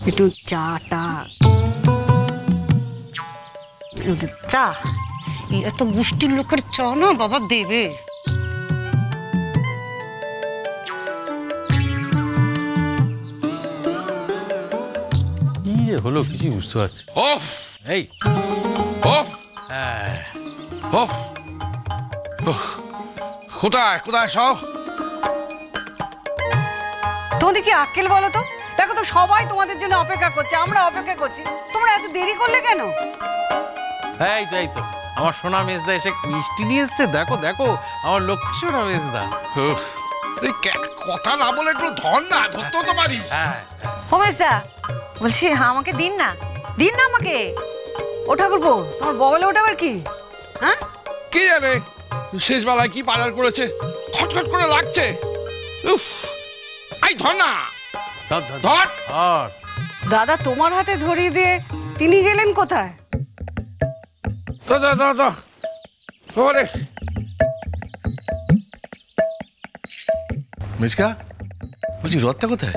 একটু চা টা। চা? এই এত গোষ্ঠীর লোকের চা না বাবা দেবে। কি যে হলো কিছুই বুঝতে পারছি ও এই। ও হ্যাঁ, ও ওহ, কোথায়? কোথায় সব? তোমাদের কি আক্কেল বলো তো? সবাই তোমাদের জন্য অপেক্ষা করছে আমরা অপেক্ষা করছি। তোমরা এত দেরি করলে কেন? এই তো এই তো। আমার সোনা মেজদা এসে মিষ্টি নিয়ে এসছে দেখো দেখো। আমার লক্ষ্মী সোনা মেজদা। কথা না বলে একটু ধর না ধরতেও তো পারিস। হ্যাঁ। হোমেশদা বলছি আমাকে দিন না দিন না আমাকে। ও ঠাকুরপো তোমার বগলে ওটা আবার কি? হ্যাঁ? কে জানে শেষ বেলায় কি বাজার করেছে খটখট করে লাগছে। উফ আই ধর না ধর ধর ধর। ধর। দাদা তোমার হাতে ধরিয়ে দিয়ে তিনি গেলেন কোথায়? মিচকা বলছি রথটা কোথায়?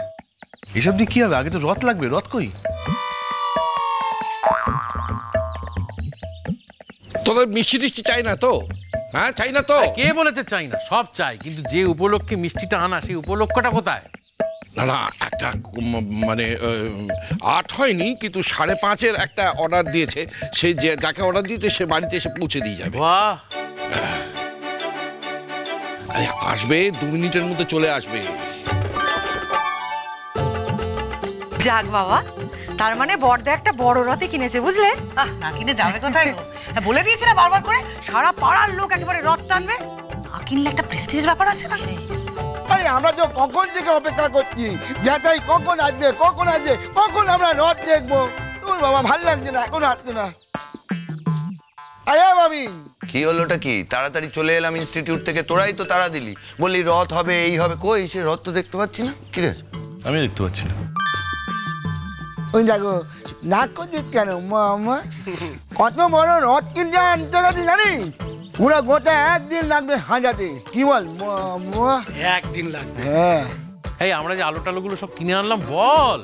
এসব দিয়ে কি হবে? আগে তো রথ লাগবে রথ কই? তোদের মিষ্টি টিষ্টি চাই না তো? হ্যাঁ চাই না তো? কে বলেছে চাই না? সব চাই কিন্তু যে উপলক্ষে মিষ্টিটা আনা সেই উপলক্ষটা কোথায়? না না একটা মানে আট হয়নি কিন্তু সাড়ে পাঁচের একটা অর্ডার দিয়েছে। সে যে যাকে অর্ডার দিয়েছে সে বাড়িতে এসে পৌঁছে দিয়ে যাবে। বাহ! আরে আসবে দু মিনিটের মধ্যে চলে আসবে। যাক বাবা তার মানে বড়দা একটা বড় রথে কিনেছে বুঝলে? আহ না কিনে যাবে কোথায় গো? হ্যাঁ, বলে দিয়েছি না বারবার করে সারা পাড়ার লোক একেবারে রথ টানবে। না কিনলে একটা প্রেস্টিজের ব্যাপার আছে না? আমরা তো কখন থেকে অপেক্ষা করছি? যাতাই কখন আসবে কখন আসবে? কখন আমরা রথ দেখব? তোর বাবা ভালো লাগছে না এখন আসছে না। আরে ভাবি। কি হলোটা কি? তাড়াতাড়ি চলে এলাম ইনস্টিটিউট থেকে তোরাই তো তাড়া দিলি। বললি রথ হবে এই হবে। কই সে রথ তো দেখতে পাচ্ছি না? কি রে? আমি দেখতে পাচ্ছি না। ওই দেখো নাক করছিস কেন মামা? কত বড় রথ কিনতে আনতে গেছি জানিস? পুরো গোটা একদিন লাগবে হাজাতে। কি বল? একদিন লাগবে। হ্যাঁ। এই আমরা যে আলু টালুগুলো সব কিনে আনলাম বল।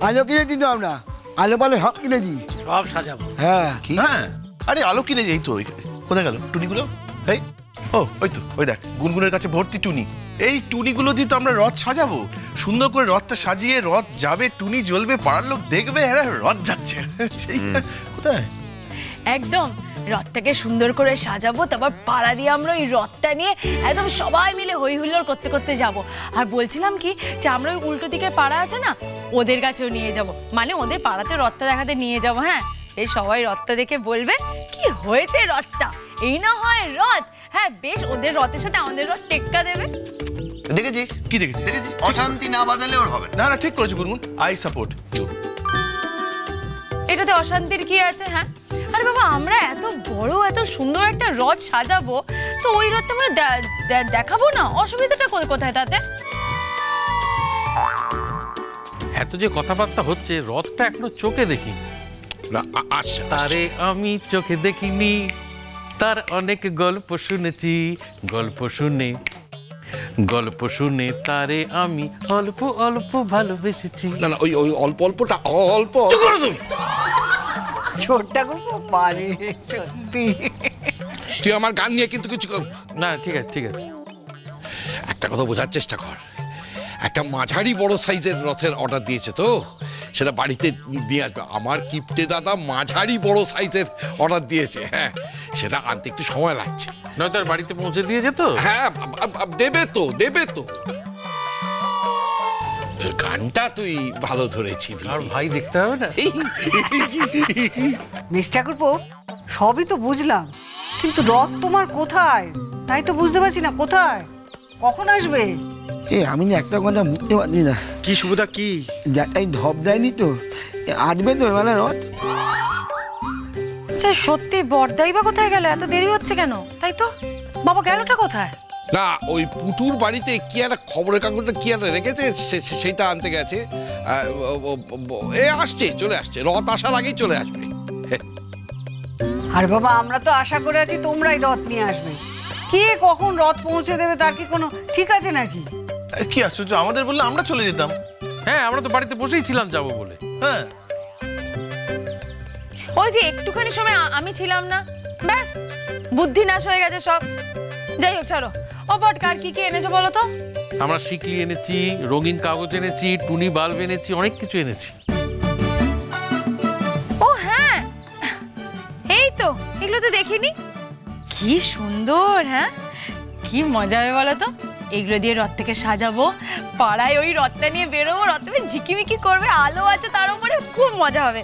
আলো কিনে দিত আমরা। আলো পালো সব কিনে দিই। সব সাজাবো। হ্যাঁ। কি? হ্যাঁ। আরে আলো কিনে এই তো ওই- কোথায় গেল? টুনিগুলো? এই ও ওই তো ওই দেখ গুনগুনের কাছে ভর্তি টুনি। এই টুনিগুলো দিয়ে তো আমরা রথ সাজাবো। সুন্দর করে রথটা সাজিয়ে রথ যাবে টুনি জ্বলবে পাড়ার লোক দেখবে হ্যাঁ রথ যাচ্ছে। সেই কোথায়? একদম। রথটাকে সুন্দর করে সাজাবো তারপর পাড়া দিয়ে আমরা ওই রথটা নিয়ে একদম সবাই মিলে হই হুল্লোড় করতে করতে যাব। আর বলছিলাম কি যে আমরা ওই উল্টো দিকের পাড়া আছে না ওদের কাছেও নিয়ে যাব। মানে ওদের পাড়াতে রথটা দেখাতে নিয়ে যাব হ্যাঁ? এই সবাই রথটা দেখে বলবে কি হয়েছে রথটা? এই না হয় রথ? হ্যাঁ বেশ ওদের রথের সাথে আমাদের রথ টেক্কা দেবে। দেখেছিস? কি দেখেছিস? দেখেছিস? অশান্তি না বাঁধালে ওর হবে না। না না ঠিক করেছ গুনগুন। আই সাপোর্ট এটাতে অশান্তির কি আছে হ্যাঁ? আরে বাবা আমরা এত বড় এত সুন্দর একটা রথ সাজাবো তো ওই রথটা আমরা দেখাবো না? অসুবিধাটা কোথায় তাতে? এত যে কথাবার্তা হচ্ছে রথটা এখনও চোখে দেখি না তারে আমি চোখে দেখিনি তার অনেক গল্প শুনেছি গল্প শুনে গল্প শুনে তারে আমি অল্প অল্প ভালোবেসেছি। না না ওই ওই অল্প অল্পটা অল্প। ছোটটা গল্প পারে সত্যি। তুই আমার গান নিয়ে কিন্তু কিছু কর- না ঠিক আছে ঠিক আছে। একটা কথা বোঝার চেষ্টা কর। একটা মাঝারি বড় সাইজের রথের অর্ডার দিয়েছে তো? সেটা বাড়িতে দিয়ে আসবে। আমার কিপ্টে দাদা মাঝারি বড় সাইজের অর্ডার দিয়েছে। হ্যাঁ সেটা আনতে একটু সময় লাগছে। নয়তো আর বাড়িতে পৌঁছে দিয়েছে তো? হ্যাঁ দেবে তো দেবে তো। গানটা তুই ভালো ধরেছিলি। আর ভাই দেখতে হবে না? মিস ঠাকুরপো সবই তো বুঝলাম কিন্তু রথ তোমার কোথায়? তাই তো বুঝতে পারছি না কোথায়? কখন আসবে? এ আমি না একটা কথা বুঝতে পারছি না। কি সুবিধা কি? যাতাই ধপ দেয়নি তো? আসবে তো মানে রথ? আচ্ছা সত্যি বড়দাই বা কোথায় গেল? এত দেরি হচ্ছে কেন? তাই তো? বাবা গেলটা কোথায়? না ওই পুটুর বাড়িতে কি একটা খবরের কাগজটা কি একটা রেখেছে? সে- সে- সেইটা আনতে গেছে। এ আসছে চলে আসছে। রথ আসার আগেই চলে আসবে। আর বাবা আমরা তো আশা করে আছি তোমরাই রথ নিয়ে আসবে। কে কখন রথ পৌঁছে দেবে তার কি কোনো ঠিক আছে নাকি? কি আশ্চর্য আমাদের বললে আমরা চলে যেতাম। হ্যাঁ আমরা তো বাড়িতে বসেই ছিলাম যাব বলে। হ্যাঁ। ওই যে একটুখানি সময় আমি ছিলাম না। ব্যাস বুদ্ধি নাশ হয়ে গেছে সব। যাই হোক ছাড়ো। ও বট কার কি কি এনেছো বলো তো? আমরা শিকলি এনেছি রঙিন কাগজ এনেছি টুনি বাল্ব এনেছি অনেক কিছু এনেছি। ও হ্যাঁ এই তো এগুলো তো দেখিনি। কি সুন্দর হ্যাঁ? কি মজা হবে বলো তো? এগুলো দিয়ে রথ থেকে সাজাবো পাড়ায় ওই রথটা নিয়ে বেরোবো রথে ঝিকিমিকি করবে আলো আছে তার উপরে খুব মজা হবে।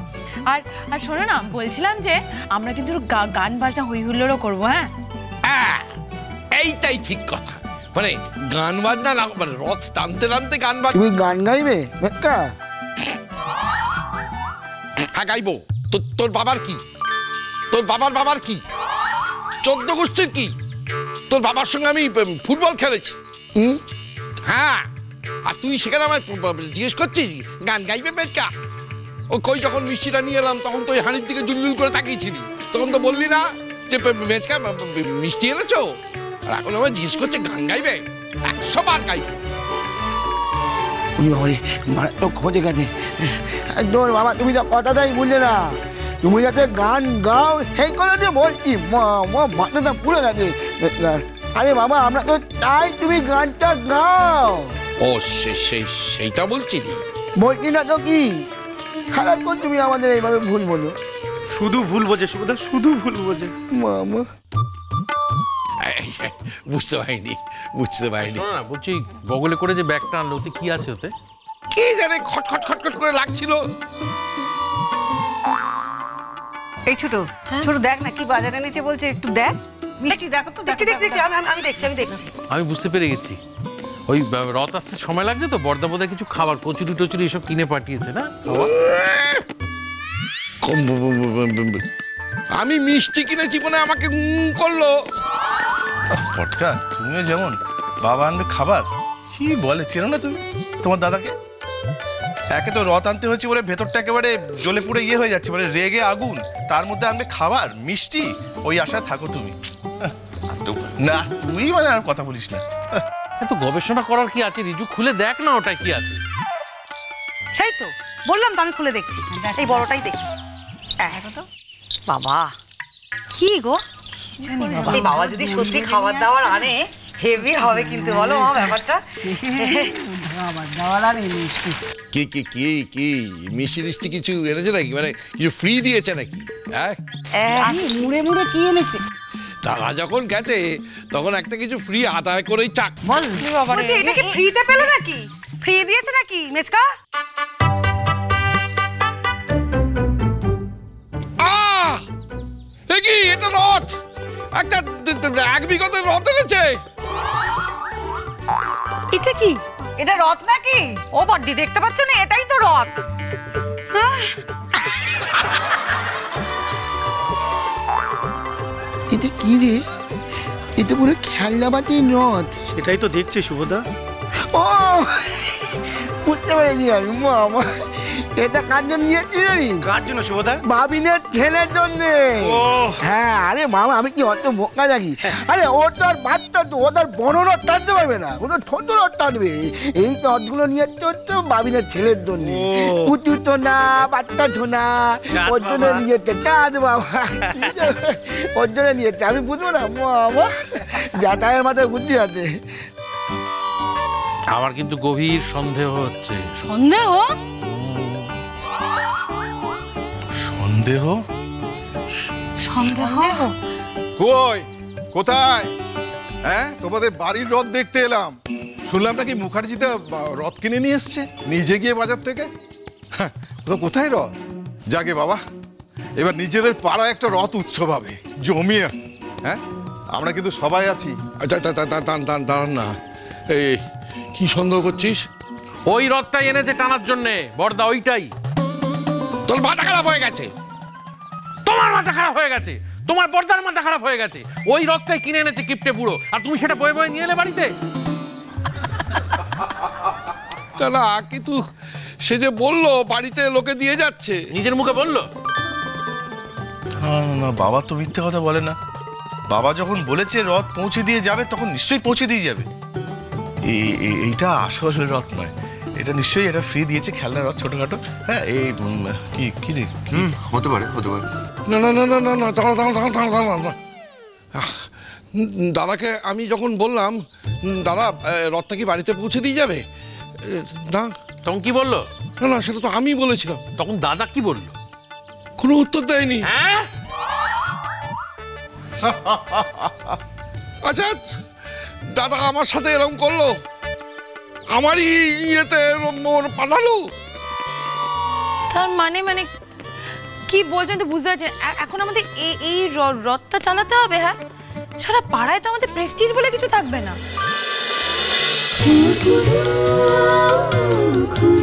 আর আর শোনো না বলছিলাম যে আমরা কিন্তু গান বাজনা হই হুল্লোড়ও করব হ্যাঁ? হ্যাঁ, এইটাই ঠিক কথা। মানে গান বাজনা না মানে রথ টানতে টানতে গান বাজ তুমি গান গাইবে? মেক্কা? হ্যাঁ গাইবো। তোর তোর বাবার কি? তোর বাবার বাবার কি? চোদ্দ গোষ্ঠীর কি? তোর বাবার সঙ্গে আমি ফুটবল খেলেছি। হ্যাঁ। আর তুই সেখানে আমায় প- জিজ্ঞেস করছিস গান গাইবে পেটকা ও কই যখন মিষ্টিটা নিয়ে এলাম তখন তো ওই হাঁড়ির দিকে জুলজুল করে তাকিয়েছিলি। তখন তো বললি না যে মেচকা মিষ্টি এনেছো? আর এখন আমায় জিজ্ঞেস করছে গান গাইবে? একশো বার গাইবে। উনি বাবারে মারাত্মক খোঁজে গেছে। তোর বাবা তুমি তো কথাটাই বুঝলে না। তুমি যাতে গান গাও সেই বলছি মাথাটা পুড়ে গেছে। আরে বাবা আমরা তো চাই তুমি গানটা গাও। ও সে সেই সেইটা বলছিলি বলছি না তো কি? সারাক্ষণ তুমি আমাদের এইভাবে ভুল বলো। শুধু ভুল বোঝে শুধু ভুল বোঝে। মামা বুঝতে পারিনি বুঝতে পারিনি শোনো না বলছি বগলে করে যে ব্যাগটা আনলো ওতে কি আছে ওতে কে জানে খটখট খটখট করে লাগছিল এই ছোট ছোট দেখ না কি বাজারে নিচে বলছে একটু দেখ মিষ্টি দেখো তো দেখছি দেখো, দেখছি আমি আমি দেখছি আমি দেখছি আমি বুঝতে পেরে গেছি ওই রথ আসতে সময় লাগছে তো বর্দা বোধহয় কিছু খাবার কচুরি টচুরি এসব কিনে পাঠিয়েছে না আমি মিষ্টি কিনেছি বলে আমাকে করল পটকা তুমিও যেমন বাবা আনবে খাবার। কি বলে চেনো না তুমি? তোমার দাদাকে? একে তো রথ আনতে হচ্ছে বলে ভেতরটা একেবারে জ্বলে পুড়ে ইয়ে হয়ে যাচ্ছে মানে রেগে আগুন। তার মধ্যে আনবে খাবার মিষ্টি ওই আশায় থাকো তুমি। না তুই মানে আর কথা বলিস না। এত গবেষণা করার কি আছে রিজু? খুলে দেখ না ওটা কি আছে। সেই তো বললাম তো আমি খুলে দেখছি। এই বড়টাই দেখি। বাবা কি গো? এই বাবা। যদি সত্যি খাবার দাবার আনে হেভি হবে কিন্তু বলো মা ব্যাপারটা? দেওয়ার আর মিষ্টি। কি কি কি কি? মিষ্টি মিষ্টি কিছু এনেছে নাকি? মানে কিছু ফ্রি দিয়েছে নাকি? হ্যাঁ? মুড়ে মুড়ে কি এনেছে? তারা যখন গেছে তখন একটা কিছু ফ্রি আদায় করেই চাক। বল। বলছি এটা কি ফ্রিতে পেল নাকি? ফ্রি দিয়েছে নাকি? মেচকা? এ কি? এটা রথ! একটা এক বিগত রথ এনেছে। এটা কি? এটা রথ নাকি? ও বড্ডি দেখতে পাচ্ছ না? এটাই তো রথ। এটা কি রে? এটা পুরো খেলনাবাতির রথ। সেটাই তো দেখছি সুবোধা ও! বুঝতে পেরেছি আমি মামা এটা কার জন্য নিয়েছি জানিস কার জন্য সুবোধা বাবিনের ছেলের জন্য। হ্যাঁ আরে মামা আমি কি অত বোকা নাকি? আরে ও তো আর বাচ্চা তো ও বড় রথ টানতে পারবে না। ছোট রথ টানবে। এই রথগুলো নিয়ে তো বাবিনের ছেলের জন্য। কুচু তো না বাচ্চা তো না ওর জন্য বাবা। নিয়েছে চাঁদ বাবা। ওর জন্য নিয়েছে আমি বুঝব না মামা যাতায়ের মাথায় বুদ্ধি আছে। আমার কিন্তু গভীর সন্দেহ হচ্ছে। সন্দেহ? সন্দেহ? সন্দেহ? কই? কোথায়? হ্যাঁ তোমাদের বাড়ির রথ দেখতে এলাম। শুনলাম নাকি মুখার্জিতে রথ কিনে নিয়ে এসছে নিজে গিয়ে বাজার থেকে? হ্যাঁ, তো কোথায় রথ? যাকে বাবা এবার নিজেদের পাড়ায় একটা রথ উৎসব হবে জমিয়ে। হ্যাঁ আমরা কিন্তু সবাই আছি। আচ্ছা, দাঁড়ান না। এই কি সন্দেহ করছিস? ওই রথটাই এনেছে টানার জন্যে বর্দা ওইটাই। তোর মাথা খারাপ হয়ে গেছে। তোমার মাথা খারাপ হয়ে গেছে। তোমার বর্দার মাথা খারাপ হয়ে গেছে। ওই রথটাই কিনে এনেছে কিপটে বুড়ো। আর তুমি সেটা বয়ে বয়ে নিয়ে এলে বাড়িতে? না কিন্তু সে যে বলল বাড়িতে লোকে দিয়ে যাচ্ছে। নিজের মুখে বলল? না বাবা তো মিথ্যে কথা বলে না। বাবা যখন বলেছে রথ পৌঁছে দিয়ে যাবে তখন নিশ্চয়ই পৌঁছে দিয়ে যাবে। এই- এই- এইটা আসল রথ নয়। এটা নিশ্চয়ই এটা ফ্রি দিয়েছে খেলনা রথ ছোটখাটো। হ্যাঁ এই কি কি রে হুম হতে পারে হতে পারে। না না না না না না দাঁড়া দাঁড়া দাঁড়া দাঁড়া দাঁড়া দাদাকে আমি যখন বললাম দাদা রথটা কি বাড়িতে পৌঁছে দিয়ে যাবে? না। তখন কি বলল? না না সেটা তো আমি বলেছিলাম। তখন দাদা কি বলল? কোনো উত্তর দেয়নি। হ্যাঁ? আচ্ছা দাদা আমার সাথে এরকম করল। আমারই ইয়েতে ওর পাঠালো। তার মানে মানে কি বলছেন তো বুঝতে পারছেন এখন আমাদের এই এই র- রথটা চালাতে হবে হ্যাঁ? সারা পাড়ায় তো আমাদের প্রেস্টিজ বলে কিছু থাকবে না। খুন